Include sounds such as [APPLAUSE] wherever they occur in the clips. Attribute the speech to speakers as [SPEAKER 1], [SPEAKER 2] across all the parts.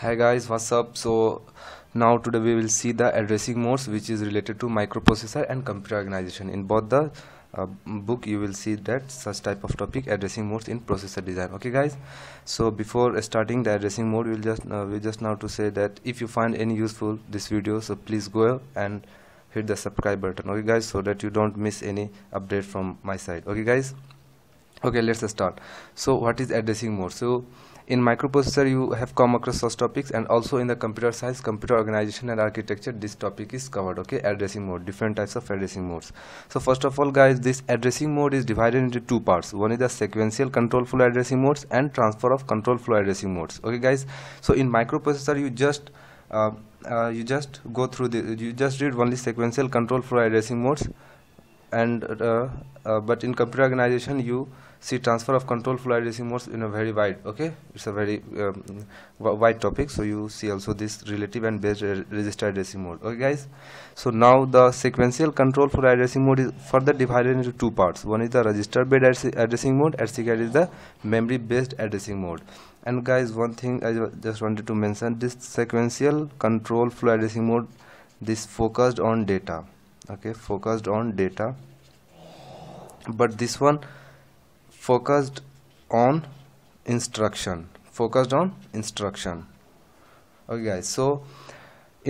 [SPEAKER 1] hi guys what's up? So now today we will see the addressing modes which is related to microprocessor and computer organization. In both the uh, book you will see that such type of topic addressing modes in processor design. Okay guys? So before starting the addressing mode we'll just uh, we just now to say that if you find any useful this video so please go and hit the subscribe button. Okay guys? So that you don't miss any update from my side. Okay guys? Okay let's start. So what is addressing mode? So in microprocessor you have come across such topics and also in the computer science computer organization and architecture this topic is covered okay? Addressing mode different types of addressing modes. So first of all guys this addressing mode is divided into two parts. One is the sequential control flow addressing modes and transfer of control flow addressing modes okay guys? So in microprocessor you just uh, uh, you just go through the you just read only sequential control flow addressing modes and uh, uh, but in computer organization you see transfer of control flow addressing modes in a very wide okay? It's a very um, wide topic so you see also this relative and based re register addressing mode okay guys? So now the sequential control flow addressing mode is further divided into two parts. One is the register based addressing mode and second is the memory based addressing mode. And guys one thing i just wanted to mention this sequential control flow addressing mode this focused on data okay? Focused on data. But this one focused on instruction focused on instruction. Okay guys so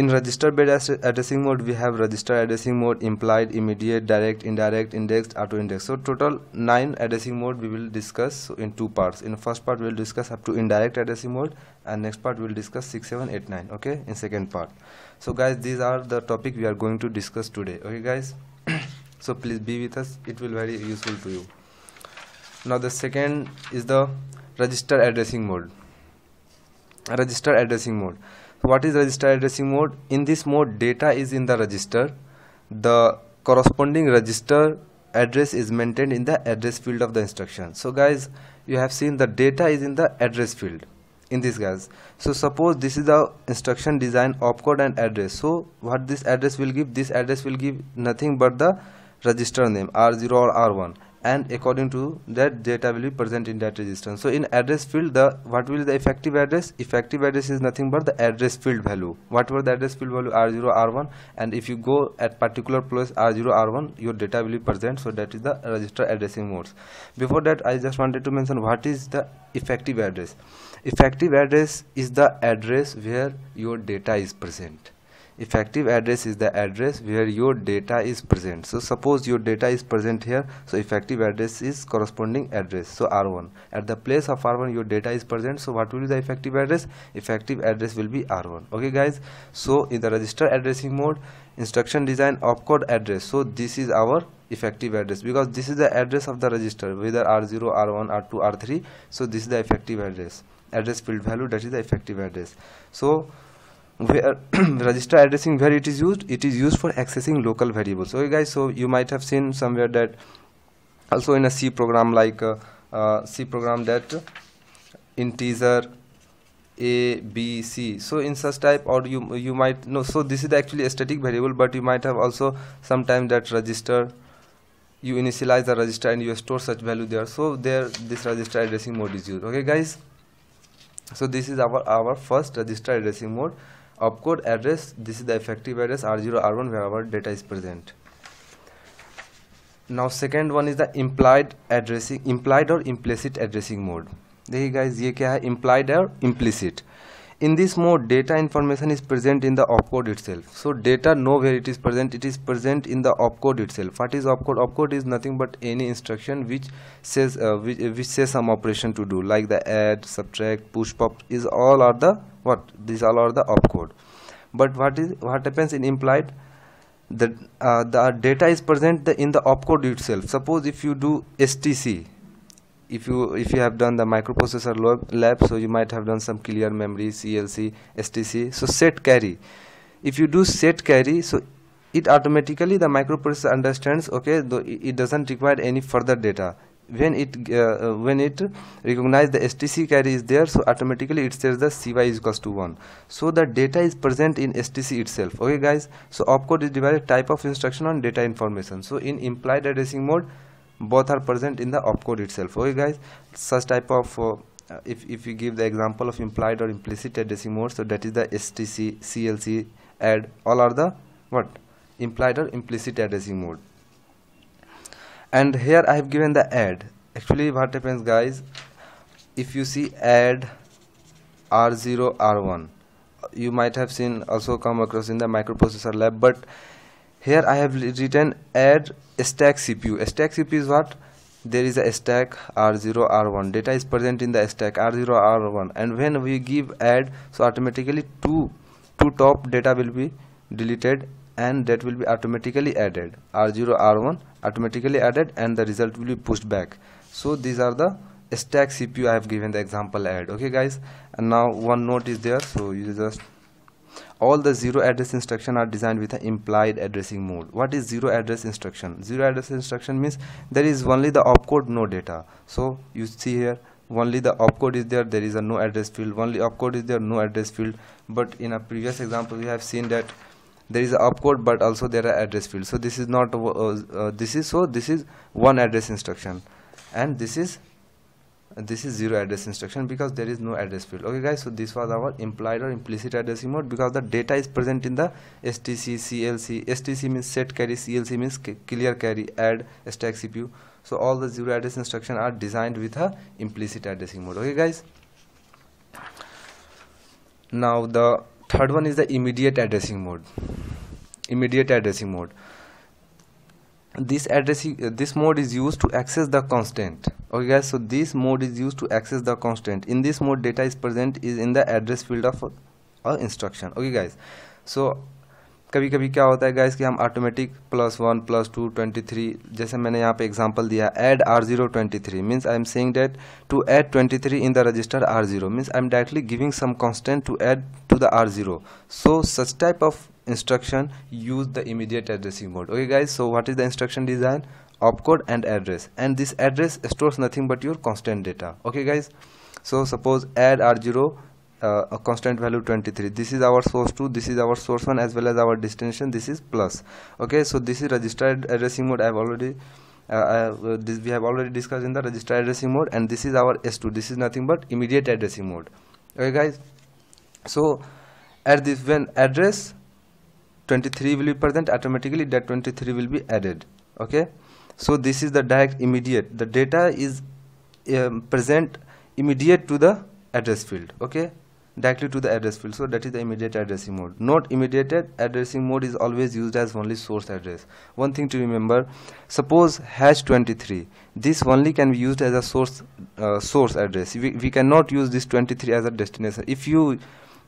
[SPEAKER 1] in register based addressing mode we have register addressing mode implied immediate direct indirect indexed auto index. So total nine addressing mode we will discuss in two parts. In first part we will discuss up to indirect addressing mode and next part we will discuss 6 7 8 9 okay in second part. So guys these are the topic we are going to discuss today okay guys? [COUGHS] So please be with us. It will very useful to you now the second is the register addressing mode. Register addressing mode. What is register addressing mode? In this mode data is in the register. The corresponding register address is maintained in the address field of the instruction. So guys you have seen the data is in the address field in this guys. So suppose this is the instruction design opcode and address. So what this address will give? This address will give nothing but the register name r0 or r1 and according to that data will be present in that register. So in address field the what will be the effective address? Effective address is nothing but the address field value. Whatever the address field value? R0 r1 and if you go at particular place r0 r1 your data will be present. So that is the register addressing modes. Before that i just wanted to mention what is the effective address. Effective address is the address where your data is present effective address is the address where your data is present. So suppose your data is present here. So effective address is corresponding address. So r1 at the place of r1 your data is present. So what will be the effective address? Effective address will be r1 okay guys? So in the register addressing mode instruction design opcode address. So this is our effective address because this is the address of the register whether r0 r1 r2 r3 so this is the effective address. Address field value that is the effective address. So where [CLEARS THROAT] register addressing where it is used. It is used for accessing local variables. Okay guys so you might have seen somewhere that also in a c program like uh, uh, c program that integer a b c. So in such type or you you might know so this is actually a static variable but you might have also sometime that register you initialize the register and you store such value there. So there this register addressing mode is used. Okay guys? So this is our our first register addressing mode opcode address this is the effective address r0 r1 where our data is present now second one is the implied addressing implied or implicit addressing mode देखिए guys ये क्या है implied or implicit in this mode data information is present in the opcode itself so data know where it is present it is present in the opcode itself what is opcode opcode is nothing but any instruction which says uh, which, which says some operation to do like the add subtract push pop is all are the what these all are the opcode. But what is what happens in implied the uh, the data is present the, in the opcode itself. Suppose if you do stc if you if you have done the microprocessor lab so you might have done some clear memory clc stc so set carry. If you do set carry so it automatically the microprocessor understands okay though it doesn't require any further data when it uh, uh when it recognize the stc carry is there so automatically it says the cy is equals to 1 so the data is present in stc itself. Okay guys? So opcode is divided type of instruction on data information. So in implied addressing mode both are present in the opcode itself. Okay guys? Such type of uh, if if we give the example of implied or implicit addressing mode so that is the stc clc add all are the what? Implied or implicit addressing mode and here i have given the add. Actually what happens guys if you see add r0 r1 you might have seen also come across in the microprocessor lab but here I have written add stack CPU stack CPU is what? There is a stack R0 R1 data is present in the stack R0 R1 and when we give add so automatically two two top data will be deleted and that will be automatically added. R0 R1 automatically added and the result will be pushed back. So these are the stack CPU I have given the example add okay guys? And now one note is there. So you just all the zero address instruction are designed with an implied addressing mode. What is zero address instruction? Zero address instruction means there is only the opcode no data. So you see here only the opcode is there there is a no address field. Only opcode is there no address field. But in a previous example we have seen that there is opcode but also there are address fields so this is not uh, uh, this is so this is one address instruction. And this is this is zero address instruction because there is no address field. Okay guys so this was our implied or implicit addressing mode because the data is present in the stc clc stc means set carry clc means clear carry add stack cpu so all the zero address instruction are designed with a implicit addressing mode. Okay guys? Now the third one is the immediate addressing mode immediate addressing mode. This addressing uh, this mode is used to access the constant. Okay guys so this mode is used to access the constant. In this mode data is present is in the address field of a, a instruction. Okay guys so कभी कभी क्या होता है guys कि हम automatic plus one plus two twenty three जैसे मैंने यहाँ पे एग्जांपल दिया add R zero twenty three means I am saying that to add twenty three in the register R zero means I am directly giving some constant to add to the R zero so such type of instruction use the immediate addressing board okay guys so what is the instruction design of code and address and this address stores nothing but your constant data okay guys so suppose add are zero uh, a constant value 23 this is our source 2 this is our source 1 as well as our destination. This is plus. Okay so this is registered addressing mode. I have already uh, uh, this we have already discussed in the register addressing mode and this is our s2 this is nothing but immediate addressing mode. Okay guys? So at this when address 23 will be present automatically that 23 will be added. Okay? So this is the direct immediate. The data is um, present immediate to the address field. Okay directly to the address field. So that is the immediate addressing mode. Not immediate addressing mode is always used as only source address. One thing to remember suppose hash 23 this only can be used as a source uh, source address. We, we cannot use this 23 as a destination. If you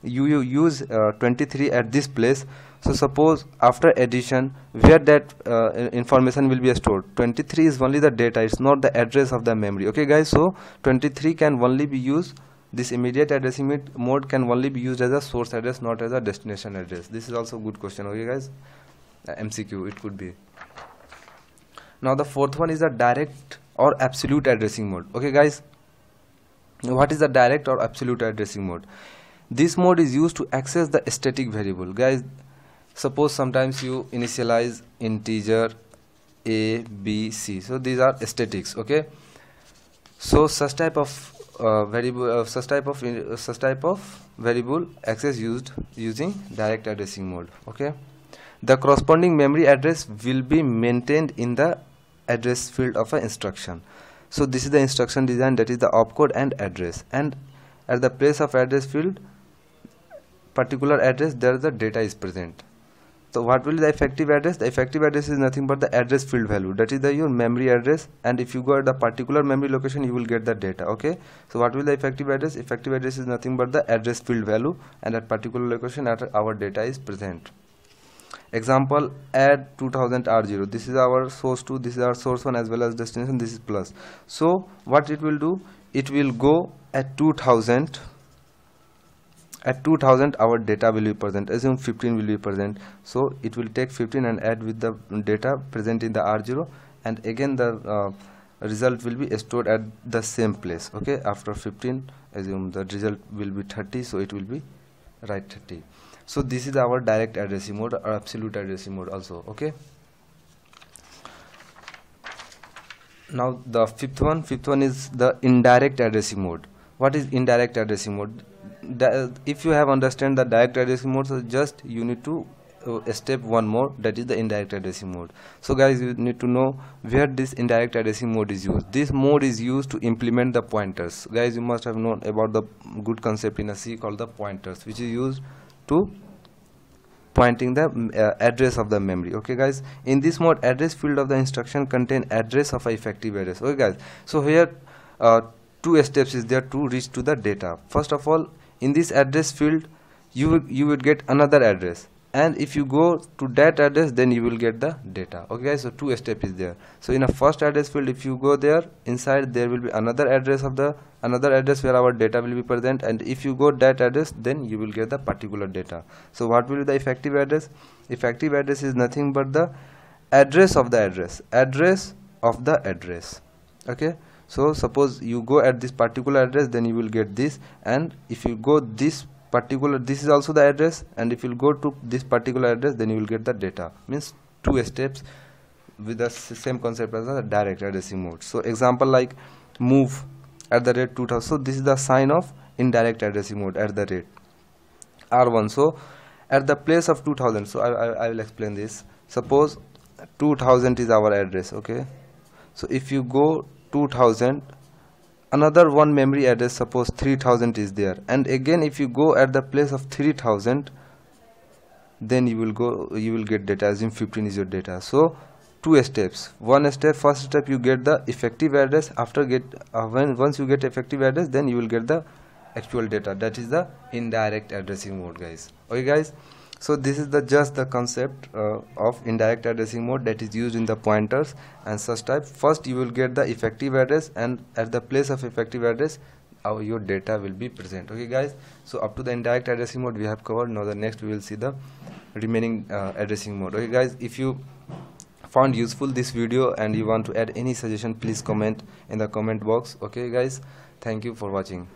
[SPEAKER 1] you, you use uh, 23 at this place so suppose after addition where that uh, information will be stored? 23 is only the data. It's not the address of the memory. Okay guys so 23 can only be used this immediate addressing mode can only be used as a source address not as a destination address. This is also a good question okay guys. Uh, mcq it could be. Now the fourth one is a direct or absolute addressing mode. Okay guys. What is the direct or absolute addressing mode? This mode is used to access the static variable. Guys suppose sometimes you initialize integer a b c. So these are statics okay? So such type of uh, variable uh, such type of uh, such type of variable access used using direct addressing mode okay? The corresponding memory address will be maintained in the address field of an instruction. So this is the instruction design that is the opcode and address. And at the place of address field particular address there the data is present so what will be the effective address? The effective address is nothing but the address field value. That is the your memory address. And if you go at the particular memory location you will get the data okay? So what will the effective address? Effective address is nothing but the address field value. And at particular location at our data is present. Example add 2000 r0 this is our source 2 this is our source 1 as well as destination this is plus. So what it will do? It will go at 2000 at 2000 our data will be present. Assume 15 will be present. So it will take 15 and add with the data present in the r0 and again the uh, result will be stored at the same place. Okay? After 15 assume the result will be 30 so it will be right 30 so this is our direct addressing mode or absolute addressing mode also. Okay? Now the fifth one. Fifth one is the indirect addressing mode. What is indirect addressing mode if you have understand the direct addressing mode so just you need to uh, step one more that is the indirect addressing mode. So guys you need to know where this indirect addressing mode is used. This mode is used to implement the pointers. Guys you must have known about the good concept in a c called the pointers which is used to pointing the uh, address of the memory. Okay guys? In this mode address field of the instruction contain address of effective address. Okay guys? So here uh, two steps is there to reach to the data. First of all in this address field you will you would get another address. And if you go to that address then you will get the data. Okay guys so two step is there. So in a first address field if you go there inside there will be another address of the another address where our data will be present. And if you go that address then you will get the particular data. So what will be the effective address? Effective address is nothing but the address of the address. Address of the address. Okay so suppose you go at this particular address then you will get this. And if you go this particular this is also the address. And if you go to this particular address then you will get the data. Means two steps with the same concept as the direct addressing mode. So example like move at the rate 2000 so this is the sign of indirect addressing mode at the rate r1 so at the place of 2000 so I, I, I will explain this. Suppose 2000 is our address okay? So if you go 2000 another one memory address suppose 3000 is there. And again if you go at the place of 3000 then you will go you will get data assume 15 is your data. So two steps. One step first step you get the effective address. After get uh, when once you get effective address then you will get the actual data. That is the indirect addressing mode guys. Okay guys so this is the just the concept uh, of indirect addressing mode that is used in the pointers and such type. First you will get the effective address and at the place of effective address our your data will be present. Okay guys? So up to the indirect addressing mode we have covered. Now the next we will see the remaining uh, addressing mode. Okay guys? If you found useful this video and you want to add any suggestion please comment in the comment box. Okay guys? Thank you for watching